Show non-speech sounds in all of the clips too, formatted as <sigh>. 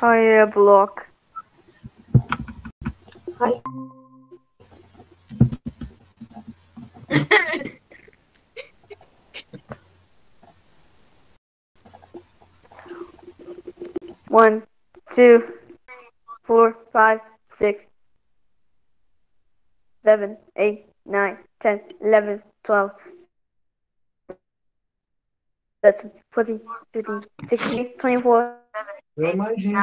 Hi, block. Hi. <laughs> One, two, four, five, six, seven, eight, nine, ten, eleven, twelve. That's 14, 15, 16, 24. Eu imagino.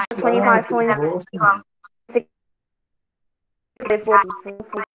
25, 25.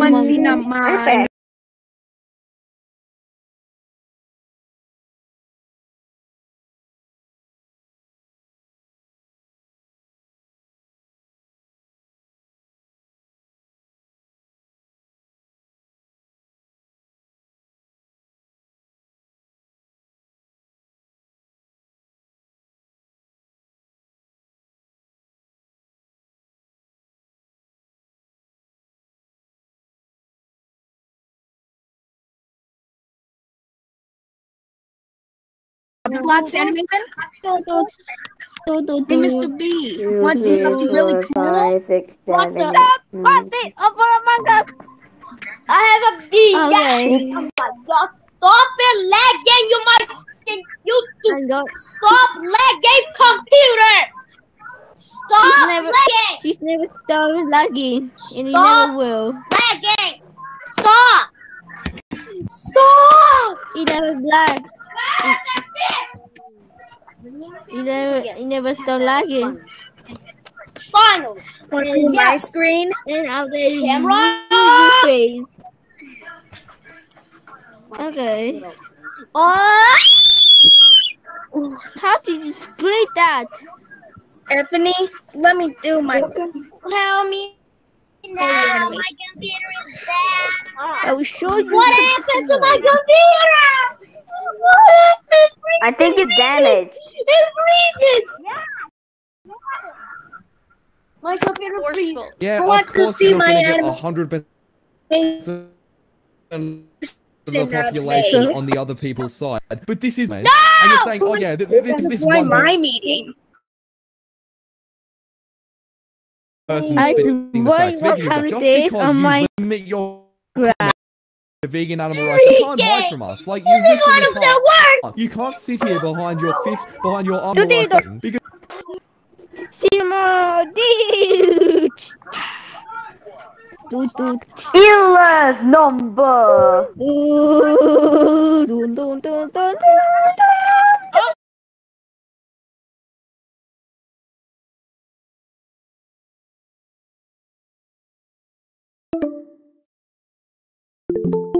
มันสีนำมา The Black's animation? Hey, Mr. B, Two, want to see three, something really cool? five, What's up? eight, What's nine. it? Up for Among Us. I have a B. Okay. Oh my god. Stop it lagging, you might you I got. stop lagging computer. Stop She's never- lagging. She's never stopped lagging, and he Stop. never will. Lagging. Stop. Stop. He never lag. He never. He never stop lagging. Finally. Want to see my Yes. screen? And out there, you Camera. face. Okay. Oh. How did you split that? Anthony, let me do my. Tell me now. My computer is I will show you. What happened to my computer? What happened? I think it's damaged. It freezes. Yeah. My computer freezes. Yeah, I of to course see you're not going to get anim- hundred percent of the population on the other people's side. But this is, and you're saying, oh yeah, th- th- this, That's this why one my meeting. person I spitting the facts. what Vegan, kind of just days because on you my limit your Right. the vegan animal rights, you can't hide from us. Like you This literally can't. worst. You can't sit here behind your fifth, behind your arm You did rights because Simo, dude. Dude, dude. Ilus number. you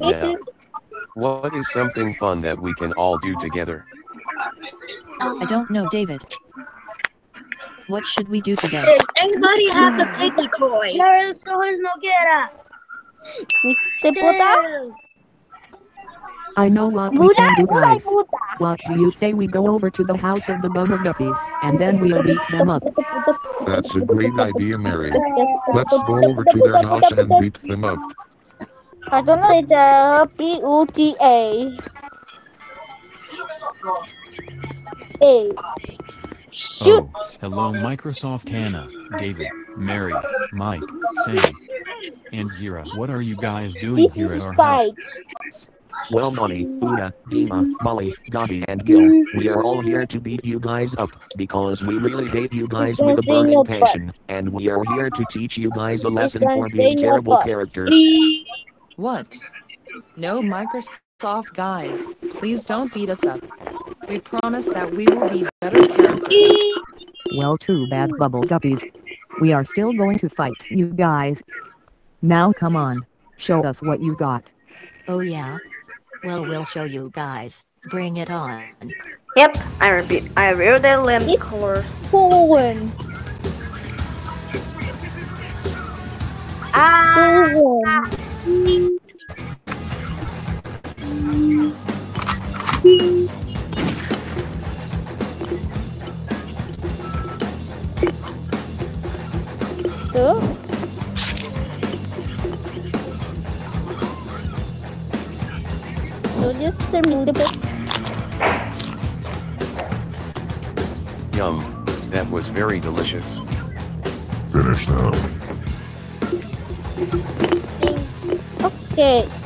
now. What is something fun that we can all do together? I don't know, David. What should we do together? Does anybody have the piggy toys? Los ojos no quiera. ¿Viste, puta? I know what we can do, guys. What do you say we go over to the house of the Bubble Guppies, and then we'll beat them up? That's a great idea, Mary. Let's go over to their house and beat them up. I don't know the B U T A. A. Shoot. Oh, hello Microsoft Hannah, David, Mary, Mike, Sam, and Zira. What are you guys doing here at our house? Well, Bonnie, Oona, Deema, Molly, Gabi, and Gil, we are all here to beat you guys up because we really hate you guys with a burning passion, and we are here to teach you guys a lesson for being terrible characters. What? No Microsoft guys, please don't beat us up. We promise that we will be better characters. Well, too bad, Bubble Guppies. We are still going to fight you guys. Now, come on. Show us what you got. Oh yeah? Well, we'll show you guys. Bring it on. Yep, I repeat. I reveal the limb colors. Cool Ah. So, so just termine the book. Yum. That was very delicious. Finish now. Okay.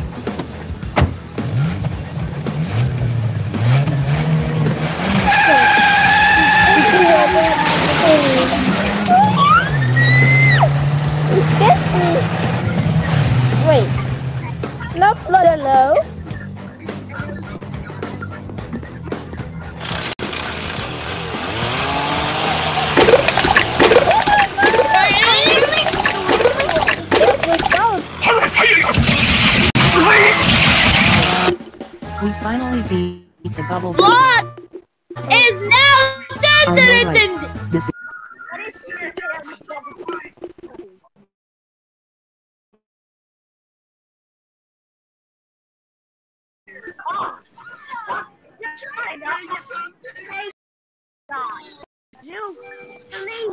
Beat the bubble. Blood is now right? This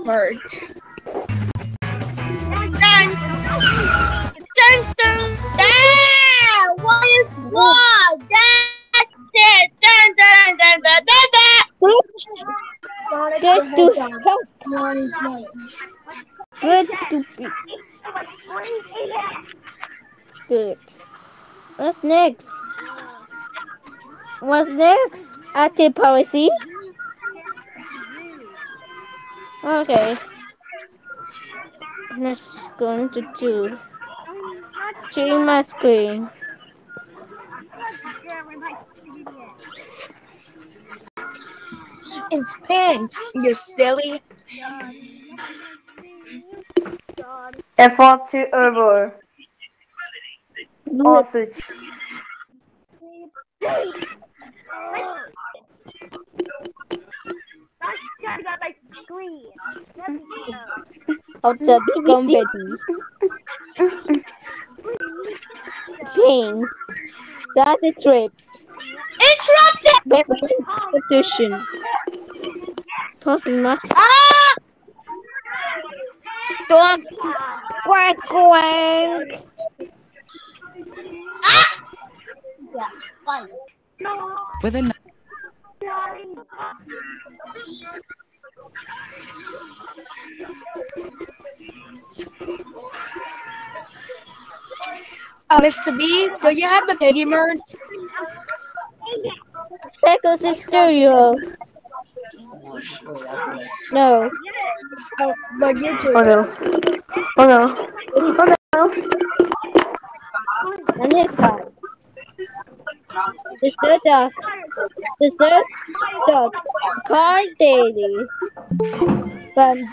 Merge. Dun, dun, dun, dun. What is blood? That's it. Dun, dun, dun, dun, dun, dun. Sonic Just the Hedgehog help. 2020. Good to. What's next? What's next? Active policy. Okay. Let's go into two. Sharing my screen. It's pink, you silly. F4 to over. Or switch. Of the comedy. Change. Start the trip. Interrupted! Competition. Toss my. Ah! Dog. Quack quack. Ah! Yes, fine. With a Uh, Mr. B, do you have the piggy merge? Check the stereo. No. Oh, but you too. Oh no. Oh no. Oh no. And his car. Dessert dog. Dessert dog. Car daily. Bun.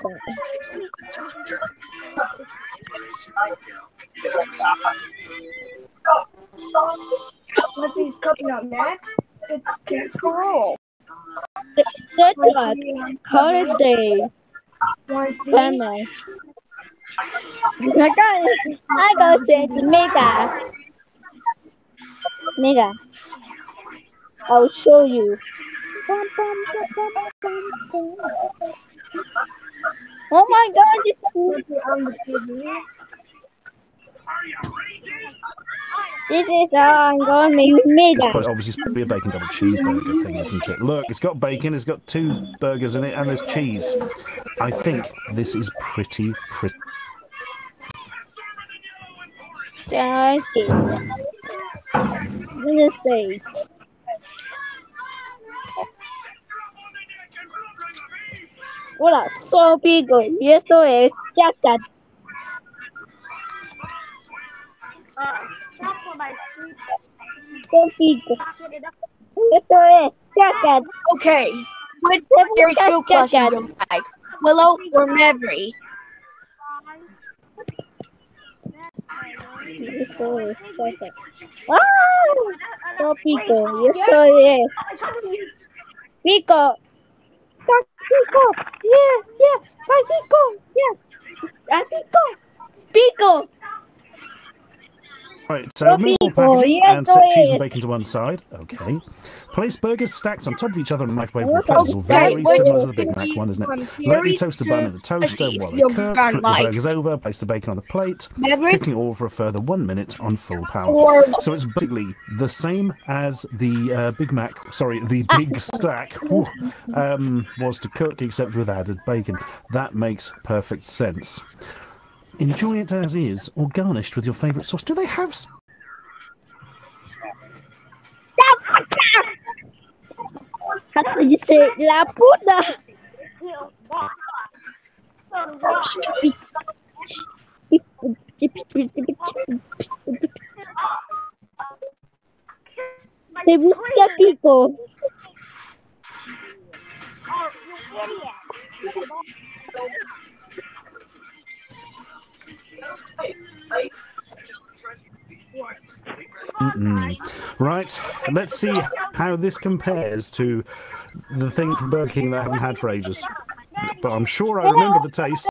Let's see, he's coming up next. It's Kid Carol. Dessert dog. Holiday. Family. I got I got said mega. Mega. I'll show you. Oh my god, it's on the TV. This is how I'm gonna make mega. Quite obviously, it's probably a bacon double cheeseburger thing, isn't it? Look, it's got bacon, it's got two burgers in it, and there's cheese. I think this is pretty, pretty. Thank you. Let's see. Hola, soy Pico y esto es Jackass. Soy Pico. Esto es Jackass. Okay. What Esto Mary school class you don't like? Willow or Maverick? Esto es Jackass. ¡Ah! Soy Pico y esto es Pico. Pico. Yeah, yeah. Pico. Yeah. Pico. Pico. Right, so move all packaging and set cheese and bacon to one side. Okay. Place burgers stacked on top of each other in a microwave platters. else? Very similar to the Big Mac one, isn't it? Lightly toast the bun in the toaster while they cook. Flip the burgers over, place the bacon on the plate. Cooking all for a further one minute on full power. So it's basically the same as the uh, Big Mac, sorry, the Big Stack um, was to cook, except with added bacon. That makes perfect sense. Enjoy it as is, or garnished with your favourite sauce. Do they have How do you say la puta? Se busca pico. Mm-mm. Right, let's see how this compares to the thing from Burger King that I haven't had for ages. But I'm sure I remember the taste.